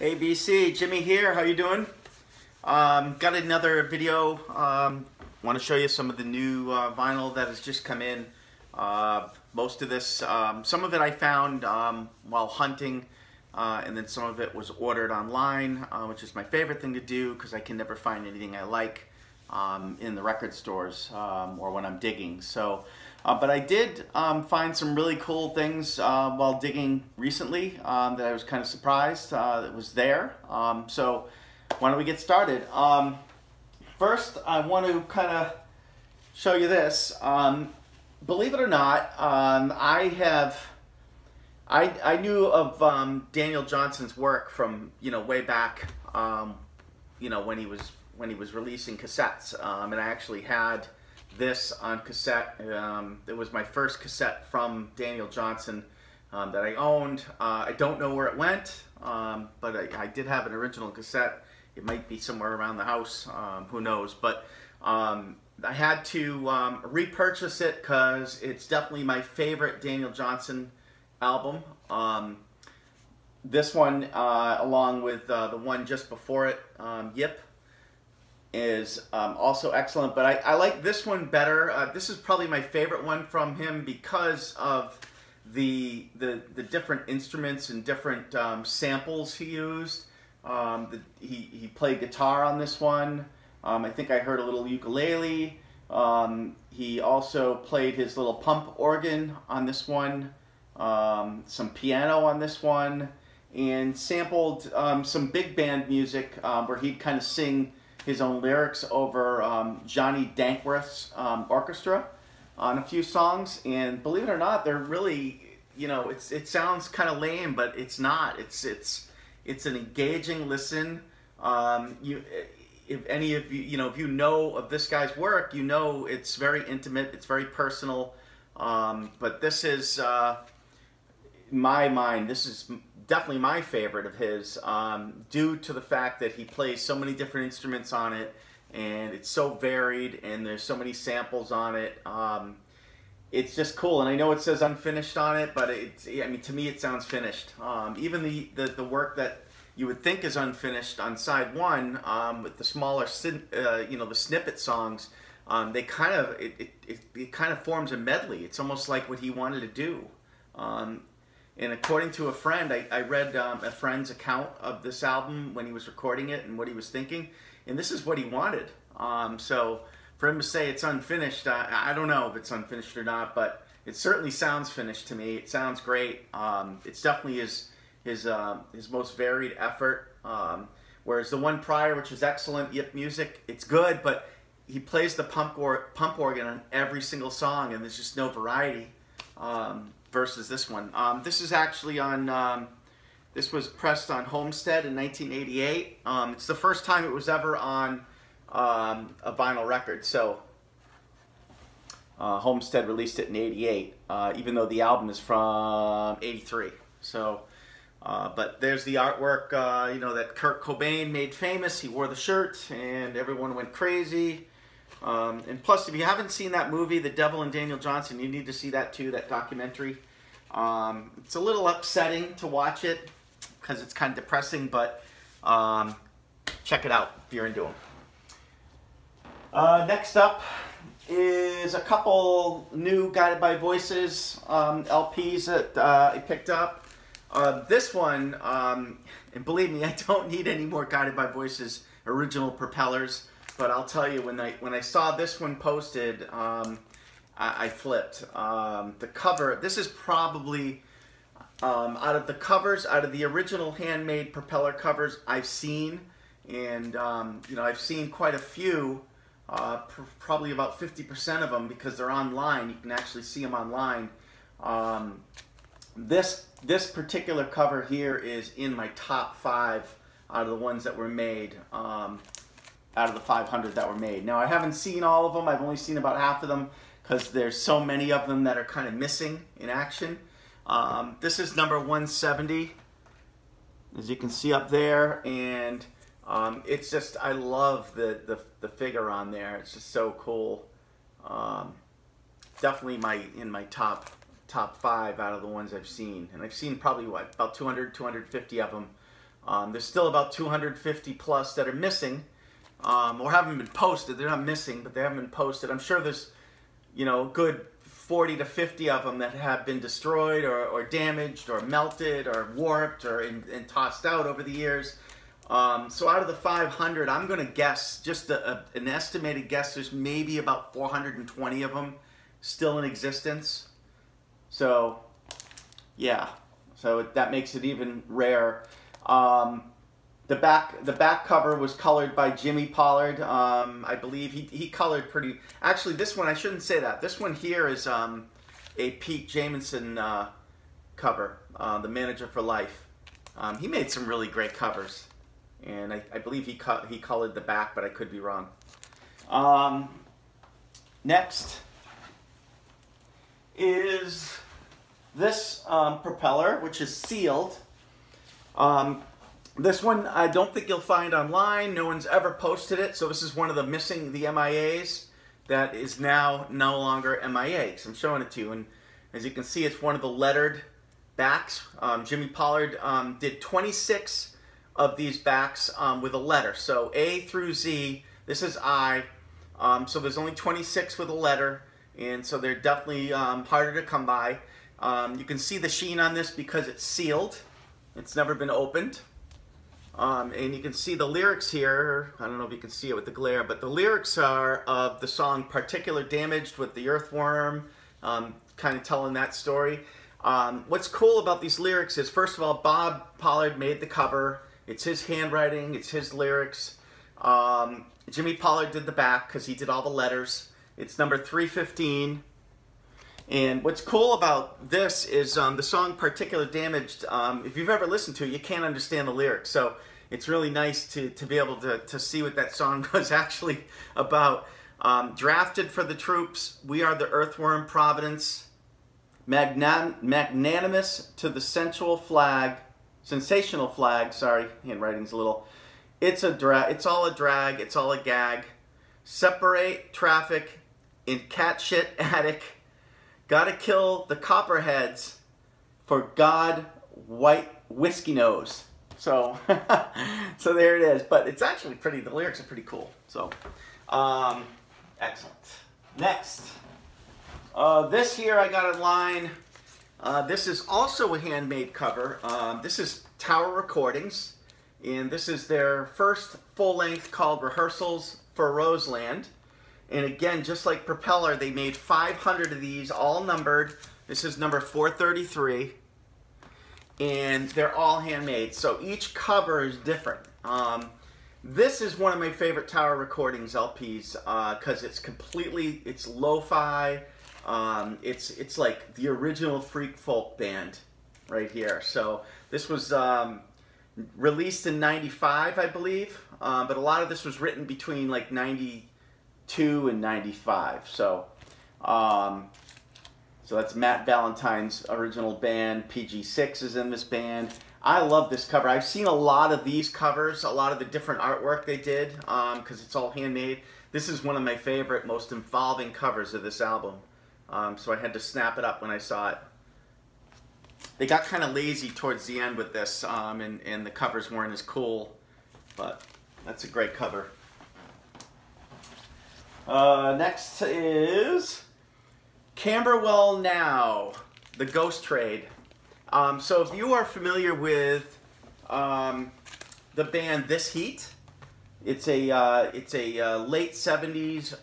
ABC, Jimmy here. How you doing? Um, got another video. Um, Want to show you some of the new uh, vinyl that has just come in. Uh, most of this, um, some of it I found um, while hunting, uh, and then some of it was ordered online, uh, which is my favorite thing to do because I can never find anything I like um, in the record stores um, or when I'm digging. So. Uh, but I did um, find some really cool things uh, while digging recently um, that I was kind of surprised uh, that was there. Um, so why don't we get started? Um, first, I want to kind of show you this. Um, believe it or not, I have. I, I knew of Daniel Johnston's work from you know way back, you know when he was when he was releasing cassettes, and I actually had this on cassette. Um, it was my first cassette from Daniel Johnston um, that I owned. Uh, I don't know where it went, um, but I, I, did have an original cassette. It might be somewhere around the house, um, who knows. But um, I had to um, repurchase it because it's definitely my favorite Daniel Johnston album. this one, uh, along with uh, the one just before it, Yip, is um, also excellent, but I, I, like this one better. Uh, this is probably my favorite one from him because of the the, the different instruments and different um, samples he used. Um, the, he, he played guitar on this one. Um, I think I heard a little ukulele. Um, he also played his little pump organ on this one, um, some piano on this one, and sampled some big band music where he'd kind of sing his own lyrics over um, Johnny Dankworth's um, orchestra on a few songs, and believe it or not, they're really, you know, it's it sounds kind of lame, but it's not. It's it's it's an engaging listen. Um, you, if any of you, you know, if you know of this guy's work, you know it's very intimate, it's very personal. Um, but this is, uh, my mind, this is definitely my favorite of his um, due to the fact that he plays so many different instruments on it and it's so varied and there's so many samples on it. Um, it's just cool and I know it says unfinished on it but it's I mean to me it sounds finished. Um, even the, the, the, work that you would think is unfinished on side one um, with the smaller uh, you know the snippet songs um, they kind of it, it, it, it, kind of forms a medley. It's almost like what he wanted to do. Um, and according to a friend, I, I read um, a friend's account of this album when he was recording it and what he was thinking, and this is what he wanted. Um, so for him to say it's unfinished, I, don't know if it's unfinished or not, but it certainly sounds finished to me. It sounds great. Um, it's definitely his his uh, his most varied effort. Um, whereas the one prior, which was excellent, Yip Music, it's good, but he plays the pump or pump organ on every single song, and there's just no variety. Um, versus this one. Um, this is actually on, um, this was pressed on Homestead in 1988. Um, it's the first time it was ever on um, a vinyl record. So uh, Homestead released it in 88, uh, even though the album is from 83. So, uh, but there's the artwork, uh, you know, that Kurt Cobain made famous. He wore the shirt and everyone went crazy. Um, and plus, if you haven't seen that movie, The Devil and Daniel Johnston, you need to see that too, that documentary. Um, it's a little upsetting to watch it because it's kind of depressing, but um, check it out if you're into them. Uh, next up is a couple new Guided by Voices um, LPs that uh, I picked up. Uh, this one, um, and believe me, I don't need any more Guided by Voices original propellers. But I'll tell you, when I when I saw this one posted, um, I, I, flipped. Um, the cover. This is probably um, out of the covers, out of the original handmade propeller covers I've seen, and um, you know I've seen quite a few. Uh, pr probably about 50% of them because they're online. You can actually see them online. Um, this this particular cover here is in my top five out of the ones that were made. Um, out of the 500 that were made. Now, I haven't seen all of them. I've only seen about half of them because there's so many of them that are kind of missing in action. Um, this is number 170, as you can see up there, and um, it's just, I love the, the, the, figure on there. It's just so cool. Um, definitely my in my top top five out of the ones I've seen. And I've seen probably, what, about 200, 250 of them Um, there's still about 250 plus that are missing um, or haven't been posted. They're not missing, but they haven't been posted. I'm sure there's, you know, good 40 to 50 of them that have been destroyed or, or damaged or melted or warped or in, and tossed out over the years. Um, so out of the 500, I'm going to guess, just a, a, an estimated guess, there's maybe about 420 of them still in existence. So, yeah. So that makes it even rare. Um, the back the back cover was colored by Jimmy Pollard. Um, I believe he, he colored pretty. Actually, this one I shouldn't say that. This one here is um, a Pete Jamison uh, cover, uh, the Manager for Life. Um, he made some really great covers, and I, I believe he cut he colored the back, but I could be wrong. Um, next is this um, propeller, which is sealed. Um, this one I don't think you'll find online. No one's ever posted it. So this is one of the missing the MIAs that is now no longer MIA. So I'm showing it to you. And as you can see, it's one of the lettered backs. Um, Jimmy Pollard um, did 26 of these backs um, with a letter. So A through Z, this is I. Um, so there's only 26 with a letter. And so they're definitely um, harder to come by. Um, you can see the sheen on this because it's sealed. It's never been opened. Um, and you can see the lyrics here. I don't know if you can see it with the glare, but the lyrics are of the song Particular Damaged with the Earthworm, um, kind of telling that story. Um, what's cool about these lyrics is, first of all, Bob Pollard made the cover. It's his handwriting, it's his lyrics. Um, Jimmy Pollard did the back because he did all the letters. It's number 315. And what's cool about this is um, the song Particular Damaged, um, if you've ever listened to it, you can't understand the lyrics. So it's really nice to, to be able to, to see what that song was actually about. Um, drafted for the troops, we are the earthworm providence, magnan magnanimous to the sensual flag, sensational flag, sorry, handwriting's a little, it's a drag, it's all a drag, it's all a gag, separate traffic in cat shit attic, Gotta kill the copperheads for God White Whiskey Nose. So, so there it is. But it's actually pretty, the lyrics are pretty cool. So, um, excellent. Next. Uh, this here I got in line. Uh, this is also a handmade cover. Um, this is Tower Recordings. And this is their first full length called Rehearsals for Roseland. And again, just like Propeller, they made 500 of these, all numbered. This is number 433. And they're all handmade. So each cover is different. Um, this is one of my favorite Tower Recordings LPs because uh, it's completely, it's lo-fi. Um, it's, it's like the original Freak Folk band right here. So this was um, released in 95, I believe. Uh, but a lot of this was written between like 92 and 95. So, um, so that's Matt Valentine's original band. PG6 is in this band. I love this cover. I've seen a lot of these covers, a lot of the different artwork they did, because um, it's all handmade. This is one of my favorite, most involving covers of this album. Um, so I had to snap it up when I saw it. They got kind of lazy towards the end with this, um, and, and the covers weren't as cool, but that's a great cover. Uh, next is Camberwell Now, the Ghost Trade. Um, so if you are familiar with um, the band This Heat, it's a uh, it's a uh, late '70s,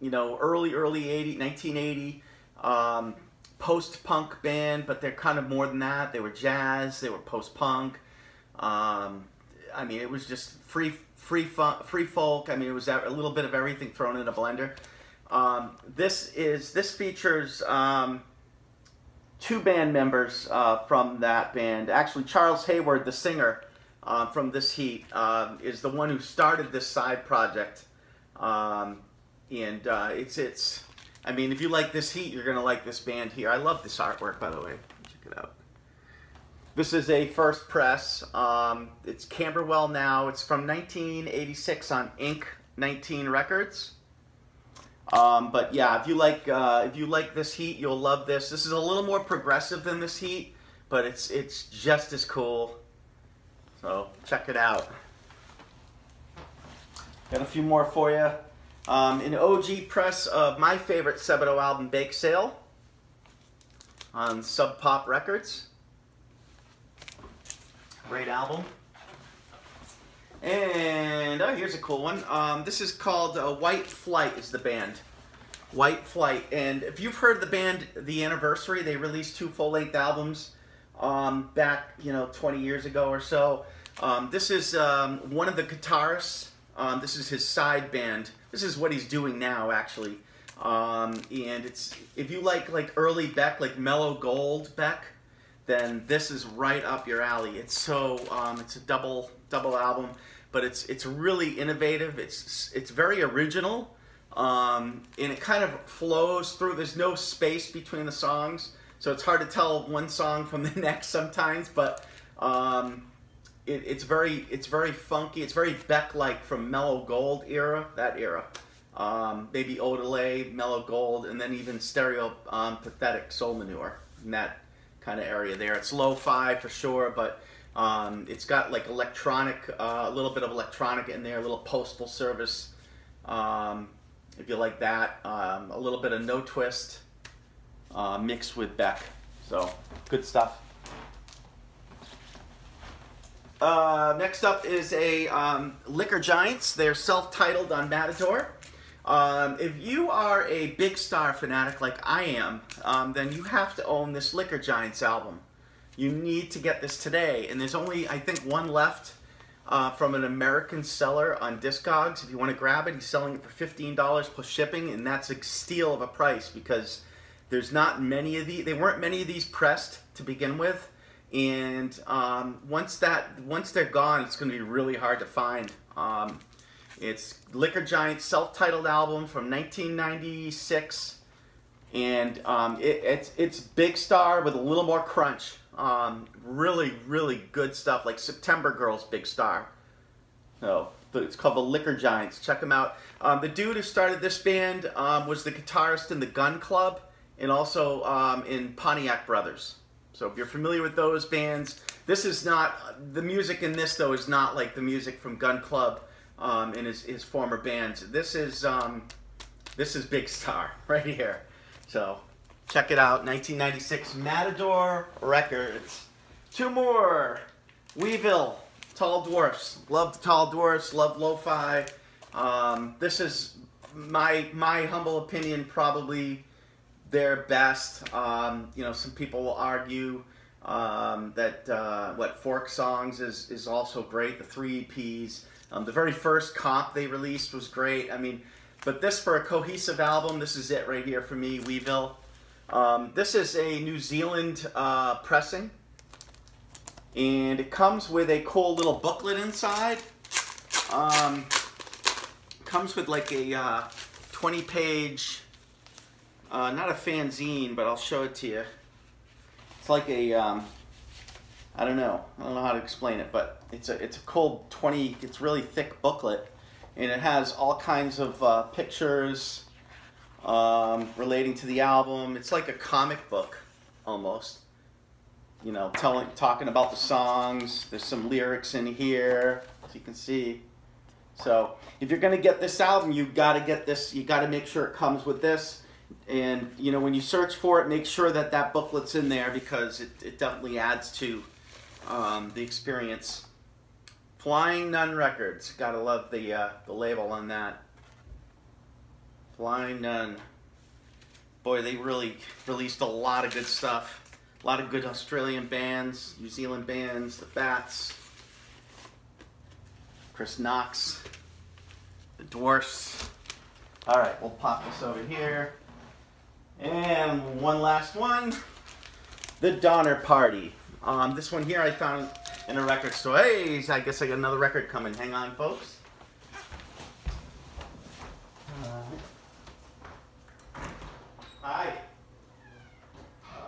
you know, early early '80, 1980 um, post-punk band, but they're kind of more than that. They were jazz, they were post-punk. Um, I mean, it was just free free free folk. I mean, it was a little bit of everything thrown in a blender. Um, this is this features um, two band members uh, from that band. Actually, Charles Hayward, the singer uh, from This Heat, uh, is the one who started this side project. Um, and uh, it's it's. I mean, if you like This Heat, you're gonna like this band here. I love this artwork, by the way. Check it out. This is a first press. Um, it's Camberwell now. It's from 1986 on Ink 19 Records. Um, but yeah, if you like uh, if you like this heat, you'll love this. This is a little more progressive than this heat, but it's it's just as cool. So check it out. Got a few more for you. Um, an OG press of my favorite Sebadoh album, Bake Sale, on Sub Pop Records. Great album. And oh, here's a cool one. Um, this is called uh, White Flight. Is the band White Flight? And if you've heard the band, The Anniversary, they released two full-length albums um, back, you know, 20 years ago or so. Um, this is um, one of the guitarists. Um, this is his side band. This is what he's doing now, actually. Um, and it's if you like like early Beck, like Mellow Gold Beck, then this is right up your alley. It's so it's a double double album, but it's it's really innovative. It's it's very original, um, and it kind of flows through. There's no space between the songs, so it's hard to tell one song from the next sometimes. But um, it, it's very it's very funky. It's very Beck-like from Mellow Gold era, that era. Um, maybe Odelay, Mellow Gold, and then even Stereo um, Pathetic Soul Manure in that kind of area there. It's lo-fi for sure, but um, it's got like electronic, uh, a little bit of electronic in there, a little postal service, um, if you like that. Um, a little bit of Notwist uh, mixed with Beck. So good stuff. Uh, next up is a um, Liquor Giants. They're self-titled on Matador. Um, if you are a Big Star fanatic like I am, um, then you have to own this Liquor Giants album. You need to get this today, and there's only, I think, one left uh, from an American seller on Discogs. If you want to grab it, he's selling it for $15 plus shipping, and that's a steal of a price because there's not many of these, they weren't many of these pressed to begin with, and um, once that once they're gone, it's going to be really hard to find. Um, it's Liquor Giant's self-titled album from 1996, and um, it, it's it's Big Star with a little more crunch. Um, really, really good stuff, like September Girls Big Star. So it's called the Liquor Giants. Check them out. Um, the dude who started this band um, was the guitarist in the Gun Club and also um, in Pontiac Brothers. So if you're familiar with those bands, this is not, the music in this though is not like the music from Gun Club um, in his, his former bands. This is, um, this is Big Star right here. So check it out, 1996 Matador Records. Two more, Weeville, Tall Dwarfs. Love Tall Dwarfs, love lo-fi. Um, this is my, my humble opinion, probably their best. Um, you know, some people will argue um, that uh, what Fork Songs is is also great. The three EPs. Um, the very first comp they released was great. I mean, but this for a cohesive album, this is it right here for me, Weeville. Um, this is a New Zealand uh, pressing, and it comes with a cool little booklet inside. Um, comes with like a uh, 20 page uh, not a fanzine, but I'll show it to you. It's like a, um, I don't know, I don't know how to explain it, but it's a it's a cold 20, it's really thick booklet, and it has all kinds of uh, pictures um, relating to the album. It's like a comic book almost. You know, telling, talking about the songs. There's some lyrics in here, as you can see. So if you're gonna get this album, you gotta get this. You gotta make sure it comes with this. And you know, when you search for it, make sure that that booklet's in there because it, it definitely adds to um, the experience. Flying Nun Records, gotta love the uh, the label on that. Flying Nun. Boy, they really released a lot of good stuff. A lot of good Australian bands, New Zealand bands, the Bats, Chris Knox, the Dwarfs. All right, we'll pop this over here. And one last one, the Donner Party. Um, this one here I found in a record store. Hey, I guess I got another record coming. Hang on, folks. Uh, hi. Uh,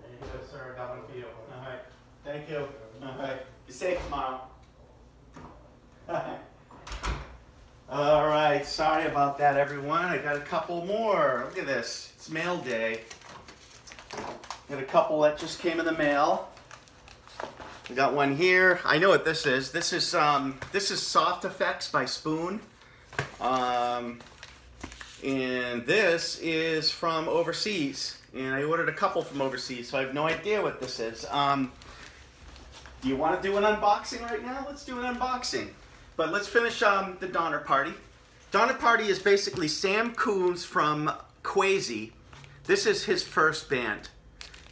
there you go, sir. I got one for you. All right. Thank you. All right. Be safe tomorrow. All right, sorry about that, everyone. I got a couple more. Look at this. It's mail day. Got a couple that just came in the mail. Got one here. I know what this is. This is um, this is Soft Effects by Spoon. Um, and this is from overseas. And I ordered a couple from overseas, so I have no idea what this is. Um, do you want to do an unboxing right now? Let's do an unboxing. But let's finish um, the Donner Party. Donner Party is basically Sam Coomes from Quasi. This is his first band.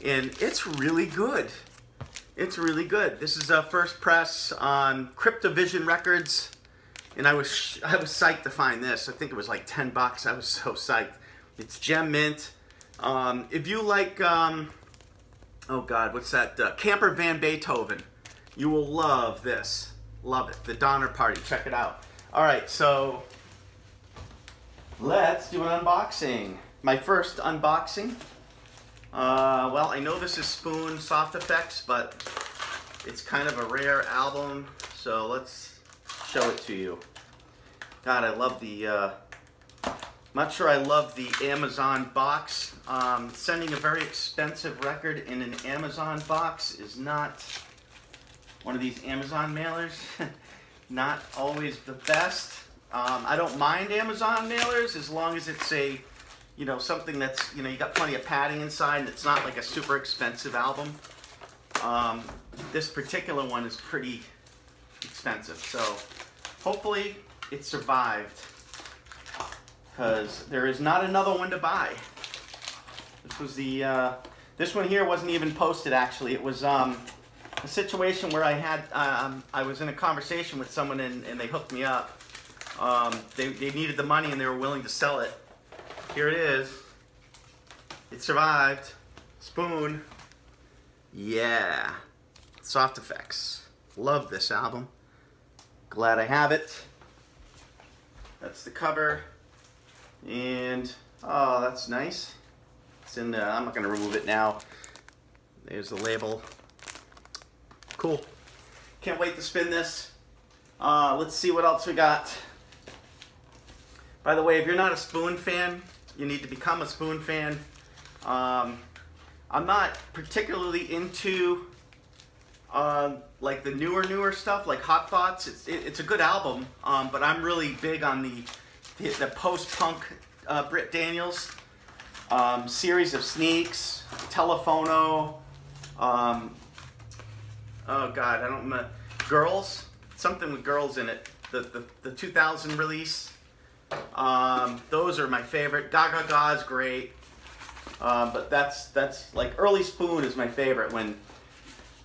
And it's really good. It's really good. This is a first press on Cryptovision Records, and I was I was psyched to find this. I think it was like 10 bucks. I was so psyched. It's gem mint. Um, if you like, um, oh God, what's that? Uh, Camper Van Beethoven. You will love this. Love it. The Donner Party. Check it out. All right, so let's do an unboxing. My first unboxing. Uh, well, I know this is Spoon Soft Effects, but it's kind of a rare album, so let's show it to you. God, I love the, uh, not sure I love the Amazon box. Um, sending a very expensive record in an Amazon box is not one of these Amazon mailers. not always the best. Um, I don't mind Amazon mailers as long as it's a you know, something that's, you know, you got plenty of padding inside and it's not like a super expensive album. Um, this particular one is pretty expensive. So hopefully it survived because there is not another one to buy. This was the, uh, this one here wasn't even posted actually. It was um, a situation where I had, um, I was in a conversation with someone and, and they hooked me up. Um, they, they needed the money and they were willing to sell it here it is. It survived. Spoon. Yeah. Soft Effects. Love this album. Glad I have it. That's the cover. And, oh, that's nice. It's in the, I'm not going to remove it now. There's the label. Cool. Can't wait to spin this. Uh, let's see what else we got. By the way, if you're not a Spoon fan, you need to become a Spoon fan. Um, I'm not particularly into uh, like the newer, newer stuff, like Hot Thoughts. It's, it, it's a good album, um, but I'm really big on the, the, the post-punk uh, Britt Daniels um, series of sneaks, Telephono, um, oh God, I don't know, Girls, something with girls in it, the, the, the 2000 release. Um, those are my favorite. Gaga Ga is great. Um, but that's that's like early Spoon is my favorite when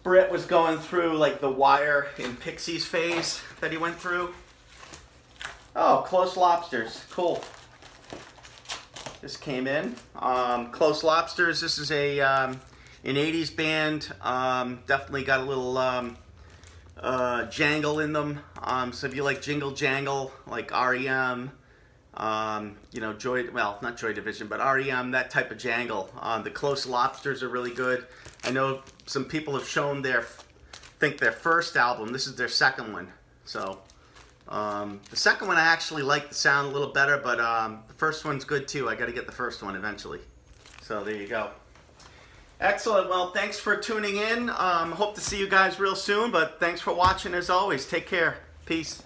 Britt was going through like the Wire in Pixies phase that he went through. Oh, Close Lobsters, cool. This came in. Um, Close Lobsters. This is a um, an '80s band. Um, definitely got a little um, uh, jangle in them. Um, so if you like Jingle Jangle, like REM, um, you know, Joy, well, not Joy Division, but REM, that type of jangle. The Close Lobsters are really good. I know some people have shown their, think their first album, this is their second one. So, um, the second one I actually like the sound a little better, but um, the first one's good too. I got to get the first one eventually. So there you go. Excellent. Well, thanks for tuning in. Um, hope to see you guys real soon, but thanks for watching as always. Take care. Peace.